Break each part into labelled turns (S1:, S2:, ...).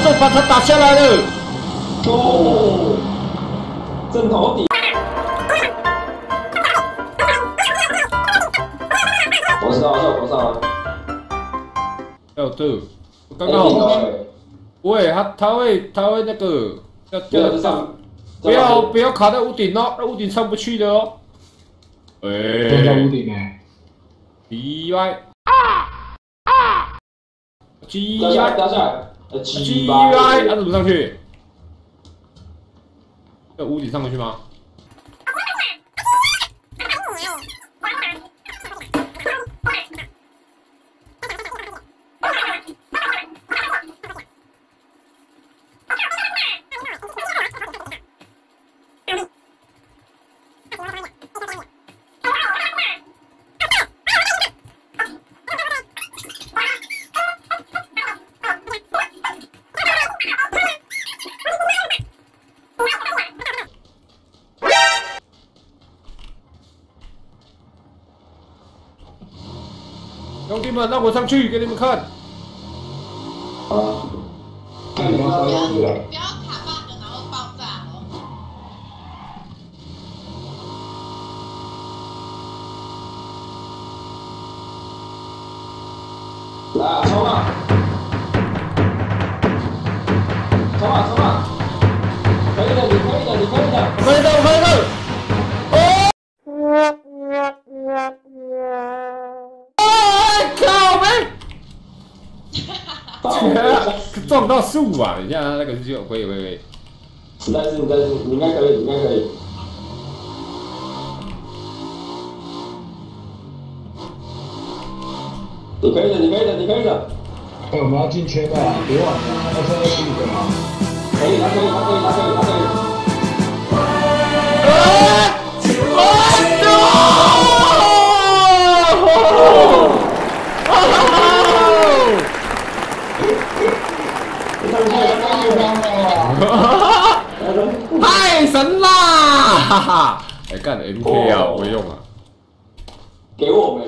S1: 下来了，
S2: 哦，正头顶。我知道，我知道，我知道。
S1: 要对，刚刚好。不会，他他会他会那个要要上，不要不要卡在屋顶哦，那屋顶上不去的哦。
S3: 哎，在屋顶呢。
S1: G Y 啊啊！G Y
S2: 掉下来，G
S1: Y 他怎么上去？在屋顶上去吗？兄弟们，让我上去给你们看。
S3: 啊！不要不要
S4: 卡 bug，然后爆炸哦。
S2: 来，冲啊！冲啊冲啊！可以的，你可以的，你可以的，
S1: 可以的。撞到树啊！你像他，那个就可以，可以，可以。
S2: 你再试，你再试，你应该可以，应该可以。你可以的，你可以的，你可以的。
S3: 哎，我们要进圈了，别忘了，二三二十五个吗？
S2: 可以，他可以，他可以，
S1: 太神啦！哈哈，哎，干 MK 啊，不用啊。
S2: 给我们。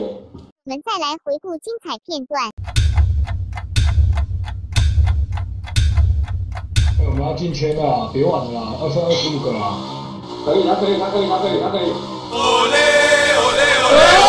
S5: 我们再来回顾精彩片段。
S3: 哎，我们要进圈了，别玩了，二三二十五个了。
S2: 可以，他可以，他可以，他可以，他可以。
S1: 哦嘞哦嘞哦嘞！